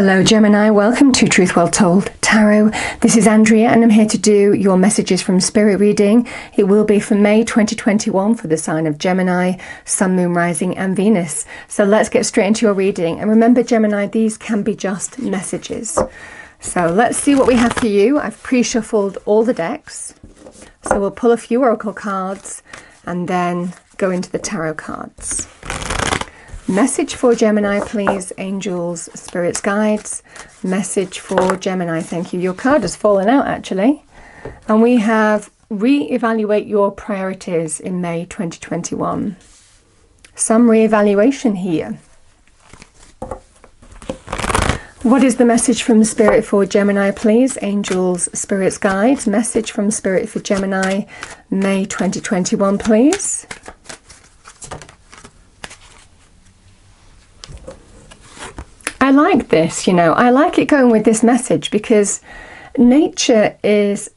Hello, Gemini. Welcome to Truth Well Told Tarot. This is Andrea, and I'm here to do your messages from Spirit reading. It will be for May 2021 for the sign of Gemini, Sun, Moon, Rising, and Venus. So let's get straight into your reading. And remember, Gemini, these can be just messages. So let's see what we have for you. I've pre shuffled all the decks. So we'll pull a few oracle cards and then go into the tarot cards. Message for Gemini, please. Angels, spirits, guides. Message for Gemini. Thank you. Your card has fallen out actually. And we have re-evaluate your priorities in May 2021. Some re-evaluation here. What is the message from Spirit for Gemini, please? Angels, Spirits, Guides. Message from Spirit for Gemini, May 2021, please. I like this, you know, I like it going with this message because nature is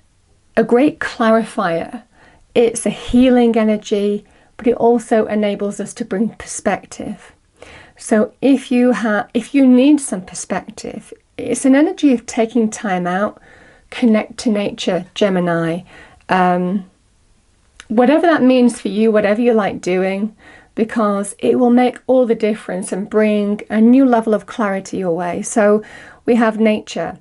a great clarifier. It's a healing energy, but it also enables us to bring perspective. So if you have if you need some perspective, it's an energy of taking time out, connect to nature, Gemini. Um, whatever that means for you, whatever you like doing, because it will make all the difference and bring a new level of clarity your way. So we have nature.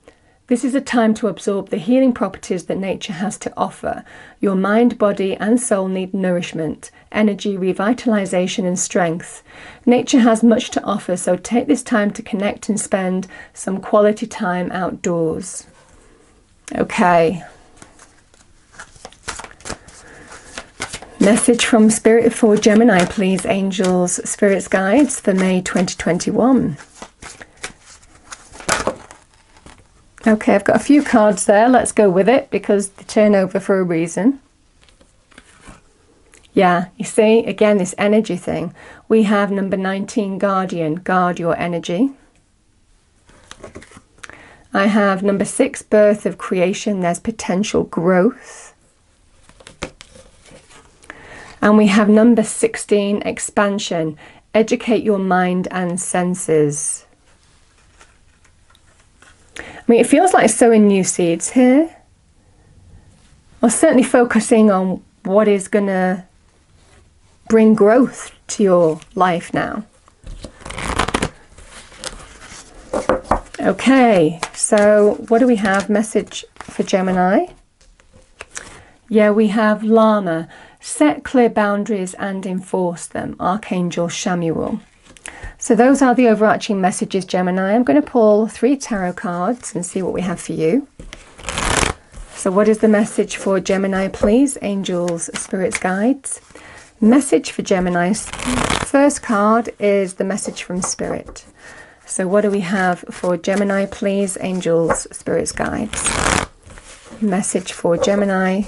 This is a time to absorb the healing properties that nature has to offer. Your mind, body, and soul need nourishment, energy, revitalization, and strength. Nature has much to offer, so take this time to connect and spend some quality time outdoors. Okay, Message from Spirit for Gemini, please, angels, spirits, guides for May 2021. Okay, I've got a few cards there. Let's go with it because they turn over for a reason. Yeah, you see, again, this energy thing. We have number 19, Guardian, guard your energy. I have number six, birth of creation. There's potential growth. And we have number 16, expansion. Educate your mind and senses. I mean, it feels like sowing new seeds here. Or certainly focusing on what is going to bring growth to your life now. Okay, so what do we have? Message for Gemini. Yeah, we have Llama. Set clear boundaries and enforce them. Archangel Chamuel. So those are the overarching messages, Gemini. I'm going to pull three tarot cards and see what we have for you. So what is the message for Gemini, please? Angels, spirits, guides. Message for Gemini. First card is the message from Spirit. So what do we have for Gemini, please? Angels, spirits, guides. Message for Gemini.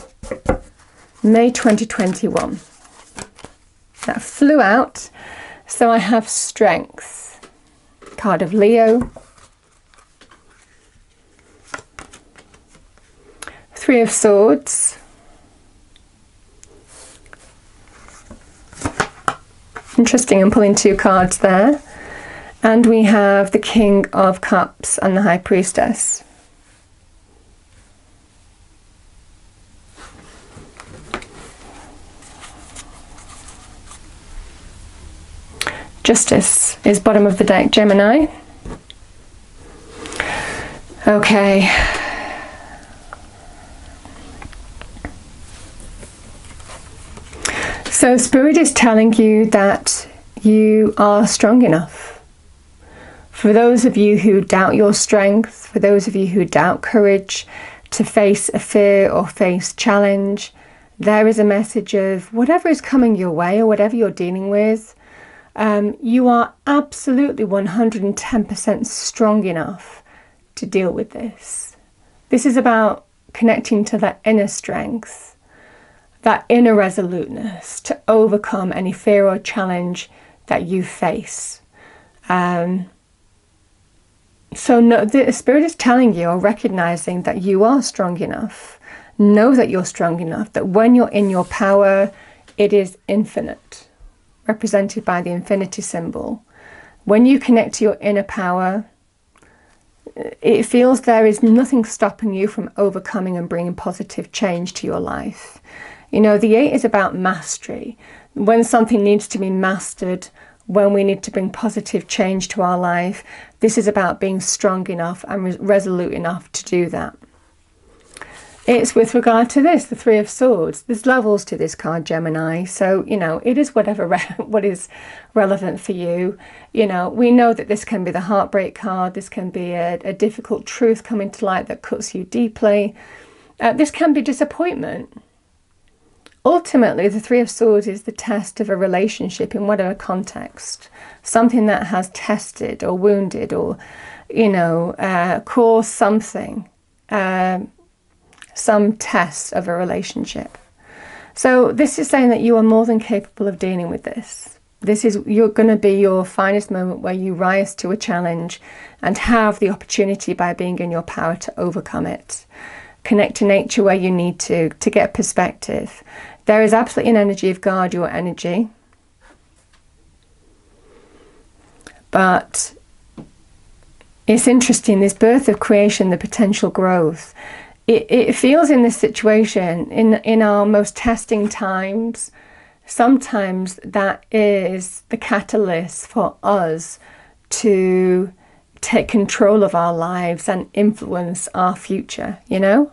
May 2021. That flew out. So I have strength. Card of Leo. Three of Swords. Interesting, I'm pulling two cards there. And we have the King of Cups and the High Priestess. Justice is bottom of the deck, Gemini. Okay. So, Spirit is telling you that you are strong enough. For those of you who doubt your strength, for those of you who doubt courage to face a fear or face challenge, there is a message of whatever is coming your way or whatever you're dealing with, um, you are absolutely 110% strong enough to deal with this. This is about connecting to that inner strength, that inner resoluteness to overcome any fear or challenge that you face. Um, so, no, the Spirit is telling you or recognizing that you are strong enough. Know that you're strong enough, that when you're in your power, it is infinite represented by the infinity symbol. When you connect to your inner power, it feels there is nothing stopping you from overcoming and bringing positive change to your life. You know, the eight is about mastery. When something needs to be mastered, when we need to bring positive change to our life, this is about being strong enough and resolute enough to do that. It's with regard to this, the Three of Swords. There's levels to this card, Gemini. So, you know, it is whatever what is relevant for you. You know, we know that this can be the heartbreak card. This can be a, a difficult truth coming to light that cuts you deeply. Uh, this can be disappointment. Ultimately, the Three of Swords is the test of a relationship in whatever context. Something that has tested or wounded or, you know, uh, caused something. Uh, some test of a relationship. So this is saying that you are more than capable of dealing with this. This is you're going to be your finest moment where you rise to a challenge and have the opportunity by being in your power to overcome it. Connect to nature where you need to to get perspective. There is absolutely an energy of guard your energy. But it's interesting, this birth of creation, the potential growth it, it feels in this situation, in, in our most testing times, sometimes that is the catalyst for us to take control of our lives and influence our future, you know?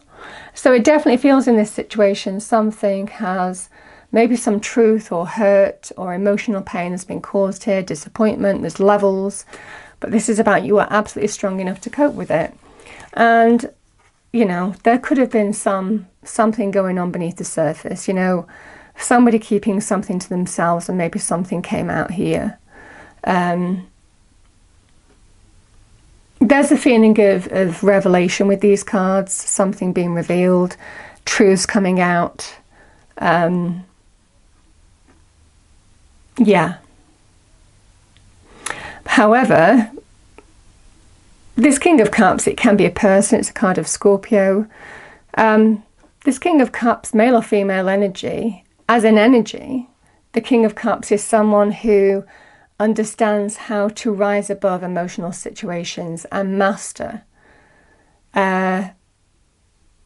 So it definitely feels in this situation something has maybe some truth or hurt or emotional pain has been caused here, disappointment, there's levels, but this is about you are absolutely strong enough to cope with it. And you know, there could have been some something going on beneath the surface, you know, somebody keeping something to themselves and maybe something came out here. Um, there's a feeling of, of revelation with these cards, something being revealed, truths coming out. Um, yeah. However, this King of Cups, it can be a person, it's a card of Scorpio. Um, this King of Cups, male or female energy, as an energy, the King of Cups is someone who understands how to rise above emotional situations and master uh,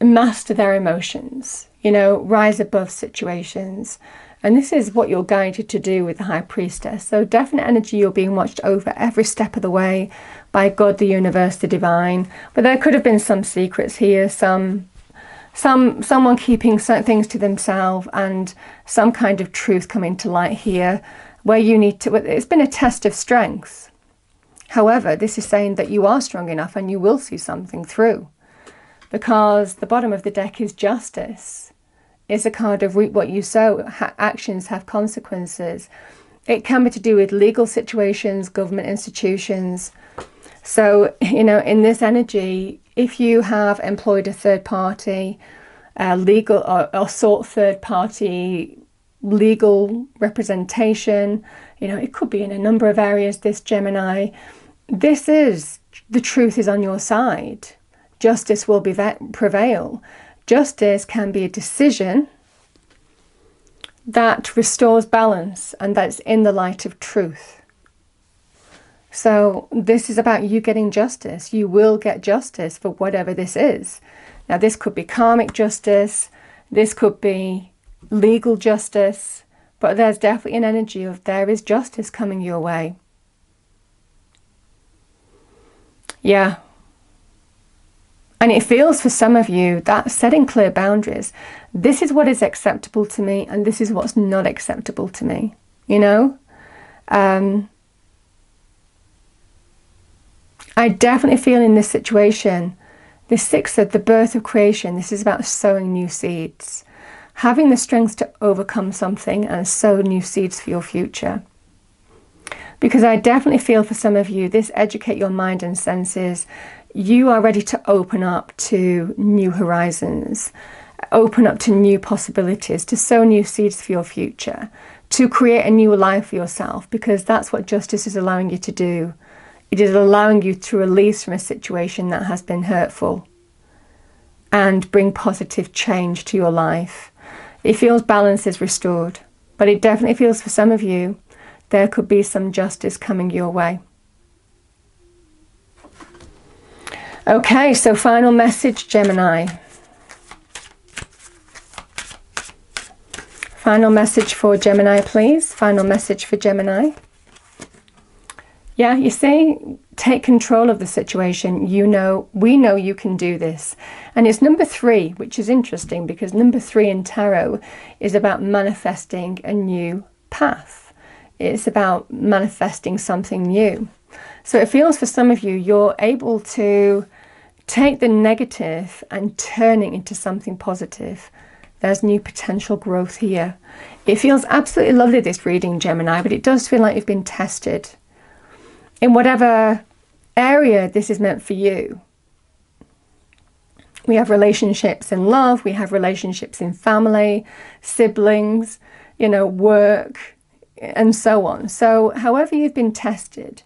master their emotions you know rise above situations and this is what you're guided to do with the High Priestess. So, definite energy, you're being watched over every step of the way by God, the universe, the divine. But there could have been some secrets here, some. Some someone keeping certain things to themselves and some kind of truth coming to light here where you need to it's been a test of strength. However, this is saying that you are strong enough and you will see something through. Because the bottom of the deck is justice is a card of reap what you sow. Ha- actions have consequences. It can be to do with legal situations, government institutions. So, you know, in this energy, if you have employed a third party, uh, legal or, or sought third party legal representation, you know, it could be in a number of areas, this Gemini. This is the truth is on your side. Justice will be prevail. Justice can be a decision that restores balance and that's in the light of truth. So, this is about you getting justice. You will get justice for whatever this is. Now, this could be karmic justice, this could be legal justice, but there's definitely an energy of there is justice coming your way. Yeah, and it feels for some of you that setting clear boundaries. This is what is acceptable to me, and this is what's not acceptable to me. You know? Um, I definitely feel in this situation, this sixth of the birth of creation, this is about sowing new seeds, having the strength to overcome something and sow new seeds for your future. Because I definitely feel for some of you, this educate your mind and senses you are ready to open up to new horizons, open up to new possibilities, to sow new seeds for your future, to create a new life for yourself, because that's what justice is allowing you to do. It is allowing you to release from a situation that has been hurtful and bring positive change to your life. It feels balance is restored, but it definitely feels for some of you there could be some justice coming your way. Okay, so final message, Gemini. Final message for Gemini, please. Final message for Gemini. Yeah, you see, take control of the situation. You know, we know you can do this. And it's number three, which is interesting because number three in tarot is about manifesting a new path. It's about manifesting something new. So it feels for some of you, you're able to take the negative and turn it into something positive. There's new potential growth here. It feels absolutely lovely, this reading, Gemini, but it does feel like you've been tested. In whatever area this is meant for you. We have relationships in love, we have relationships in family, siblings, you know, work, and so on. So, however you've been tested,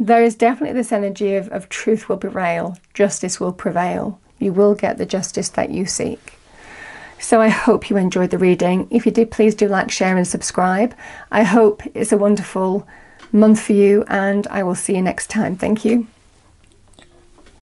there is definitely this energy of, of truth will prevail, justice will prevail. You will get the justice that you seek. So I hope you enjoyed the reading. If you did, please do like, share, and subscribe. I hope it's a wonderful month for you, and I will see you next time. Thank you.